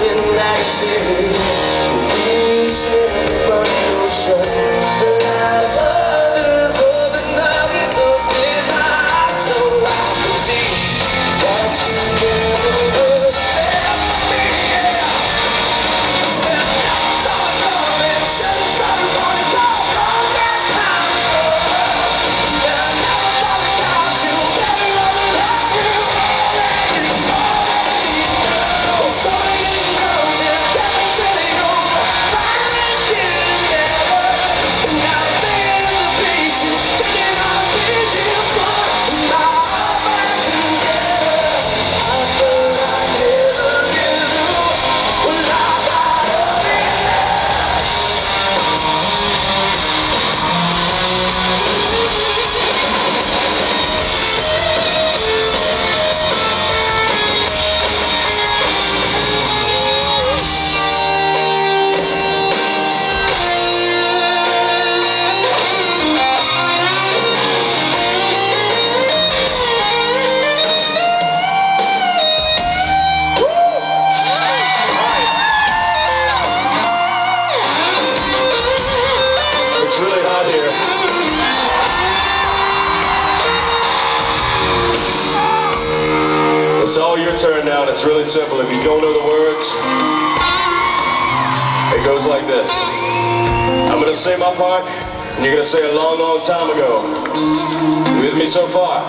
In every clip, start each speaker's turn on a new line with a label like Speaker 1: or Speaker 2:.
Speaker 1: nothing that is in It's all your turn now, and it's really simple. If you don't know the words, it goes like this. I'm gonna say my part, and you're gonna say a long, long time ago. You with me so far?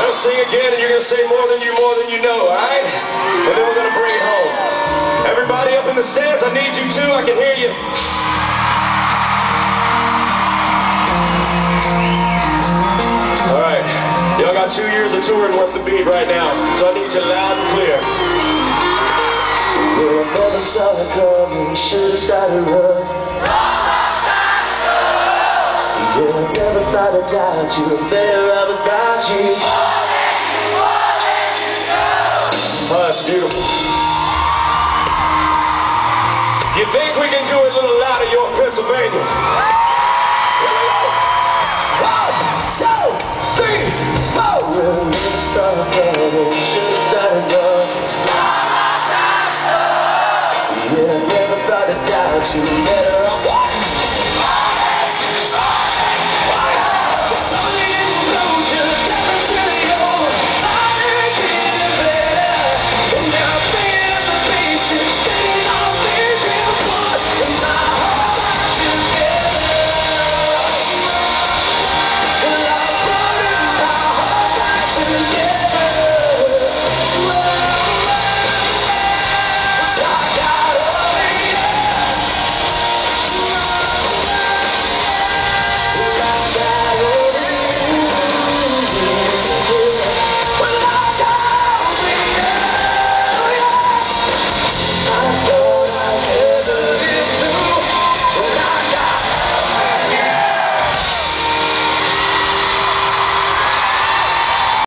Speaker 1: I'll sing again, and you're gonna say more than you, more than you know, all right? And then we're gonna bring it home. Everybody up in the stands, I need you too. I can hear you. Two years touring worth the beat right now, so I need you loud and clear.
Speaker 2: Well, I never saw it coming, should've started running. Yeah, I never thought I'd doubt you, I'm there all about you.
Speaker 1: Ah, oh, that's beautiful. You think we can do it a little louder, in Pennsylvania?
Speaker 2: You.